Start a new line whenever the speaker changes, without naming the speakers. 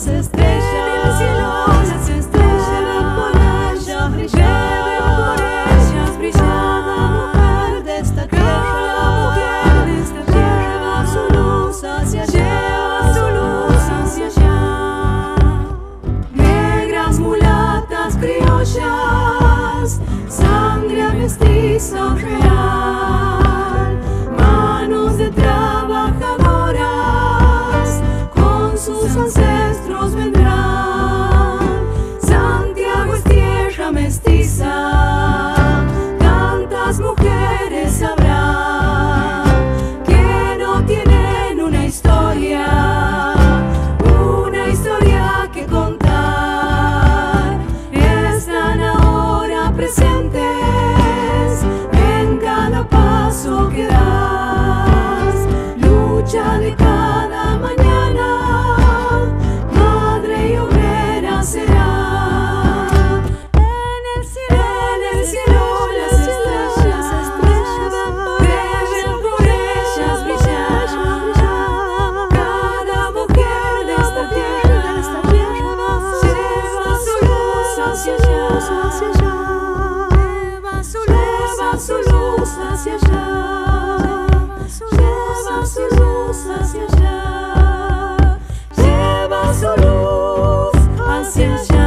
las estrellas. En el cielo, las estrellas. por ellas brillaban por ellas. brillaba mujer de esta tierra, mujer de esta tierra, su luz hacia allá, su luz hacia allá. Negras mulatas criollas, sangre mestiza real, manos de trabajadoras, con sus. de cada mañana, madre y obrera será. En el cielo, en el cielo las estrellas, estrellas deben por ellas brillar. Cada mujer de esta tierra lleva su luz hacia allá, lleva su luz hacia allá. since